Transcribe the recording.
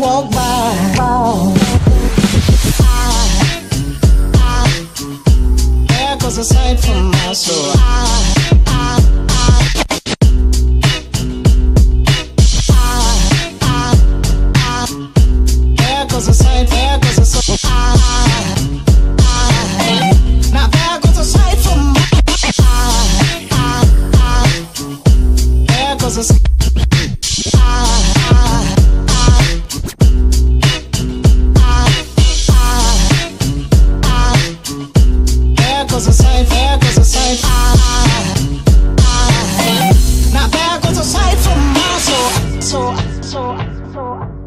walk by. I, I, echoes a sight from my soul. I, cosas sai cause I'm. Not cause I. So, so, so.